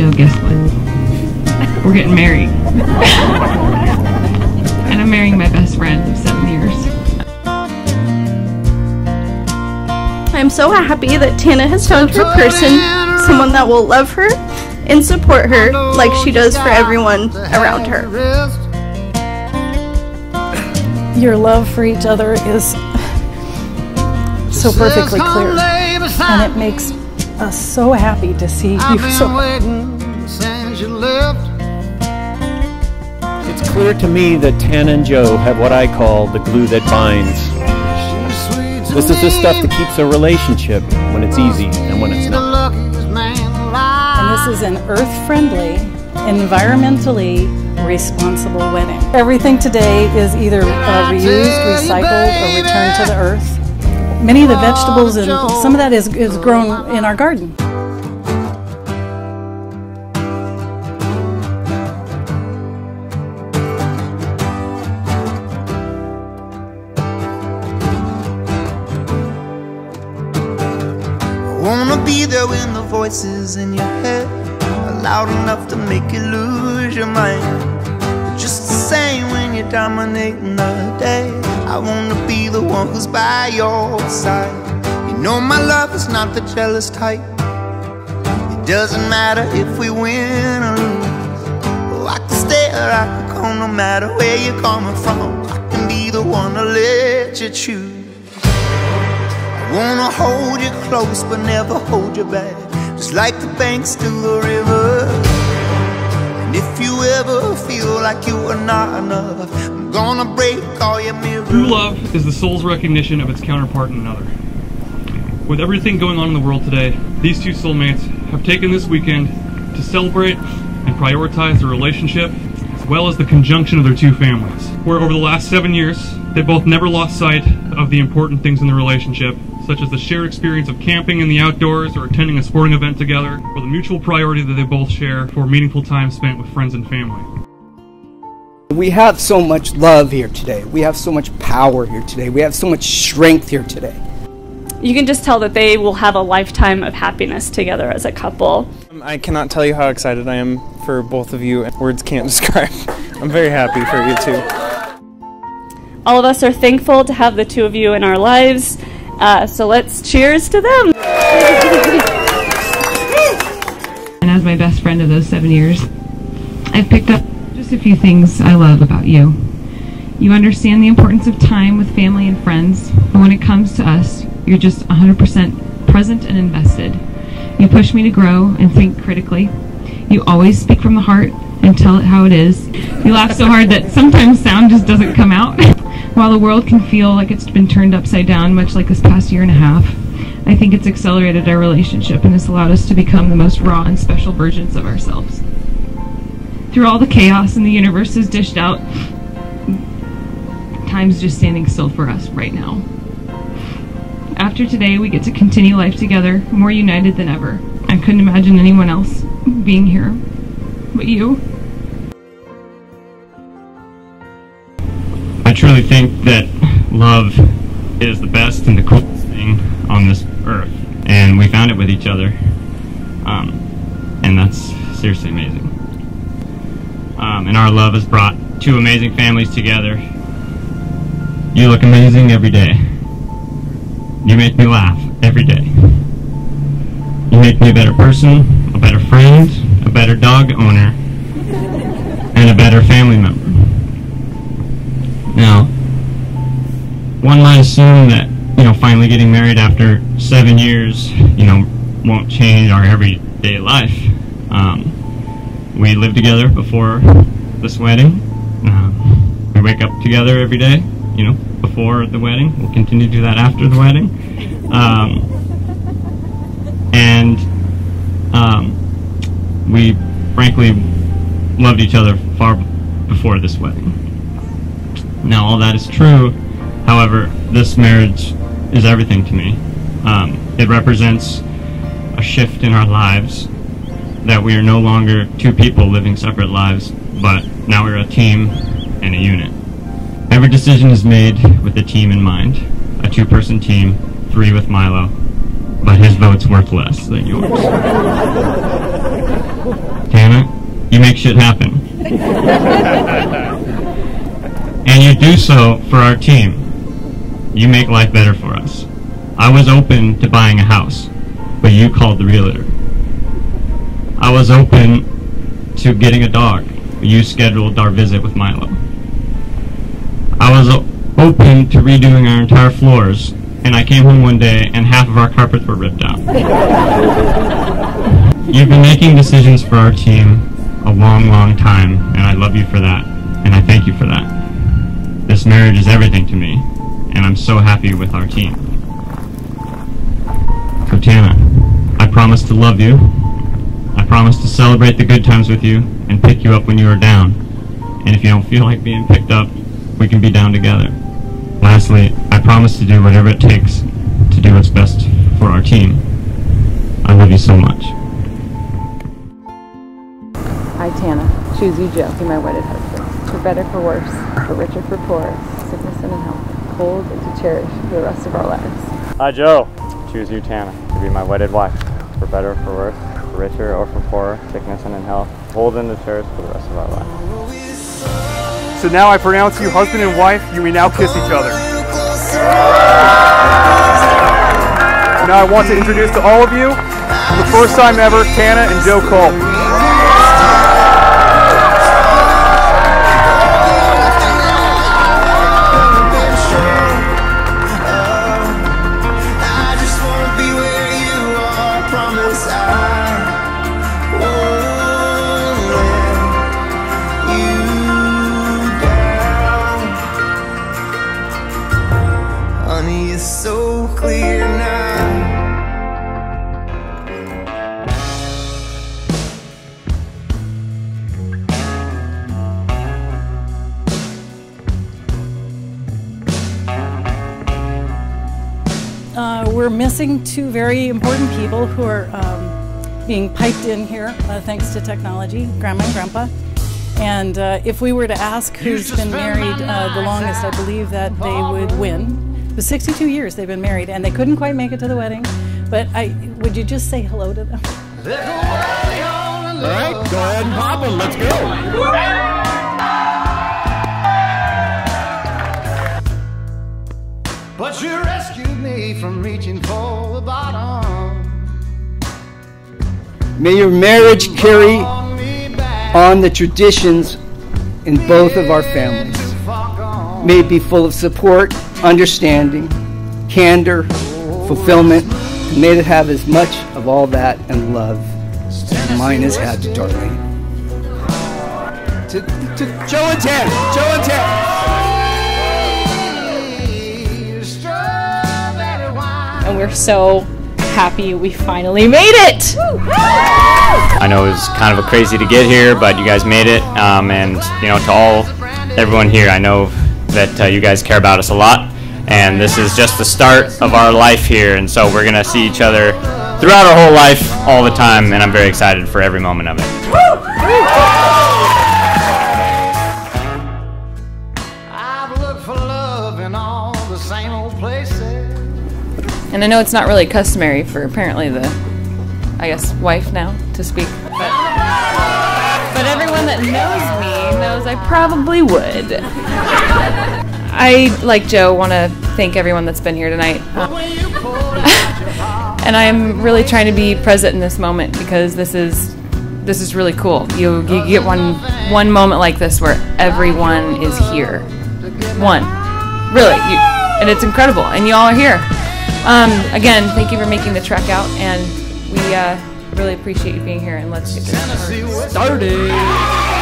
Joe, guess what? We're getting married. and I'm marrying my best friend of seven years. I'm so happy that Tana has found her person, someone that will love her and support her like she does for everyone around her. Your love for each other is so perfectly clear, and it makes us so happy to see you so. It's clear to me that Tana and Joe have what I call the glue that binds. This is the stuff that keeps a relationship when it's easy and when it's not. And this is an earth-friendly, environmentally responsible wedding. Everything today is either uh, reused, recycled, or returned to the earth. Many of the vegetables and some of that is, is grown in our garden. Voices in your head are loud enough to make you lose your mind. But just the same when you're dominating the day, I wanna the one who's by your side. You know my love is not the jealous type. It doesn't matter if we win or lose. Oh, I can stay or I can go no matter where you're coming from. I can be the one to let you choose. I wanna hold you close but never hold you back Just like the banks to the river And if you ever feel like you are not enough gonna break all your mirrors True love is the soul's recognition of its counterpart in another. With everything going on in the world today, these two soulmates have taken this weekend to celebrate and prioritize their relationship as well as the conjunction of their two families. Where over the last seven years, they both never lost sight of the important things in the relationship, such as the shared experience of camping in the outdoors or attending a sporting event together, or the mutual priority that they both share for meaningful time spent with friends and family. We have so much love here today. We have so much power here today. We have so much strength here today. You can just tell that they will have a lifetime of happiness together as a couple. I cannot tell you how excited I am for both of you. Words can't describe. I'm very happy for you two. All of us are thankful to have the two of you in our lives. Uh, so let's cheers to them. And as my best friend of those seven years, I've picked up just a few things I love about you. You understand the importance of time with family and friends, but when it comes to us, you're just 100% present and invested. You push me to grow and think critically. You always speak from the heart and tell it how it is. You laugh so hard that sometimes sound just doesn't come out. While the world can feel like it's been turned upside down, much like this past year and a half, I think it's accelerated our relationship and has allowed us to become the most raw and special versions of ourselves. Through all the chaos and the universe has dished out, time's just standing still for us right now. After today, we get to continue life together, more united than ever. I couldn't imagine anyone else being here but you. I truly think that love is the best and the coolest thing on this earth, and we found it with each other, um, and that's seriously amazing. Um, and our love has brought two amazing families together. You look amazing every day. You make me laugh every day. You make me a better person, a better friend, a better dog owner, and a better family member. Now, one might assume that, you know, finally getting married after seven years, you know, won't change our everyday life. Um, we lived together before this wedding. Um, we wake up together every day, you know, before the wedding. We'll continue to do that after the wedding. Um, and um, we frankly loved each other far before this wedding. Now, all that is true. However, this marriage is everything to me. Um, it represents a shift in our lives that we are no longer two people living separate lives, but now we're a team and a unit. Every decision is made with the team in mind. A two person team, three with Milo, but his vote's worth less than yours. you make shit happen. and you do so for our team. You make life better for us. I was open to buying a house, but you called the realtor. I was open to getting a dog, you scheduled our visit with Milo. I was open to redoing our entire floors, and I came home one day and half of our carpets were ripped out. You've been making decisions for our team a long, long time, and I love you for that, and I thank you for that. This marriage is everything to me, and I'm so happy with our team. So, Tana, I promise to love you. I promise to celebrate the good times with you and pick you up when you are down. And if you don't feel like being picked up, we can be down together. Lastly, I promise to do whatever it takes to do what's best for our team. I love you so much. I, Tana, choose you, Joe, be my wedded husband. For better, for worse, for richer, for poorer, sickness and in health, hold and to cherish for the rest of our lives. I, Joe, choose you, Tana, to be my wedded wife. For better, for worse, for richer or for poorer, sickness and in health, hold and to cherish for the rest of our lives. So now I pronounce you husband and wife. You may now kiss each other. Now I want to introduce to all of you, for the first time ever, Tana and Joe Cole. Missing two very important people who are um, being piped in here uh, thanks to technology, Grandma and Grandpa. And uh, if we were to ask who's been married uh, the longest, I believe that they would win. For 62 years they've been married, and they couldn't quite make it to the wedding. But I, would you just say hello to them? All right, go ahead and pop them. Let's go. May your marriage carry on the traditions in both of our families. May it be full of support, understanding, candor, fulfillment, and may it have as much of all that and love as mine has had to Darlene. To, to Joe and Tana, Joe and Tana. and we're so happy we finally made it. I know it was kind of a crazy to get here, but you guys made it. Um, and you know, to all everyone here, I know that uh, you guys care about us a lot. And this is just the start of our life here, and so we're gonna see each other throughout our whole life, all the time. And I'm very excited for every moment of it. And I know it's not really customary for apparently the, I guess, wife now to speak. But, but everyone that knows me knows I probably would. I, like Joe, want to thank everyone that's been here tonight. and I'm really trying to be present in this moment because this is this is really cool. You you get one one moment like this where everyone is here. One, really, you, and it's incredible. And you all are here. Um, again, thank you for making the trek out, and we uh, really appreciate you being here. And let's get this started.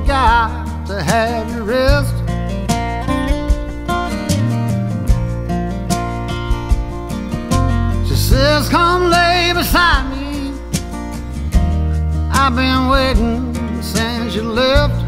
you got to have your rest. She says, Come lay beside me. I've been waiting since you left.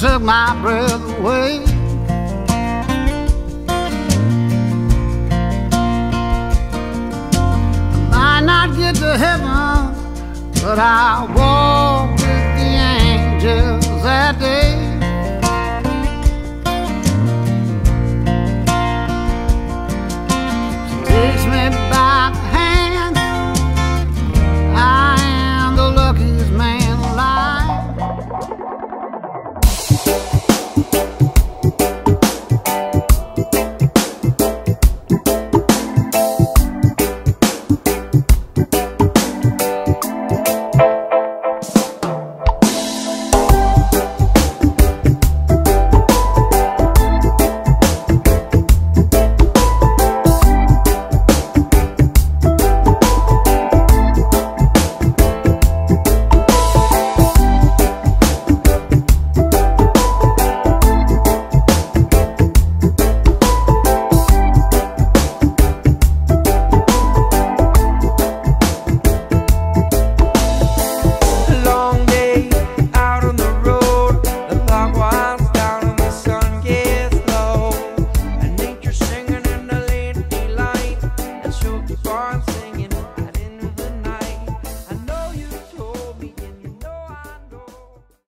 took my breath away. I might not get to heaven, but I walked with the angels that day.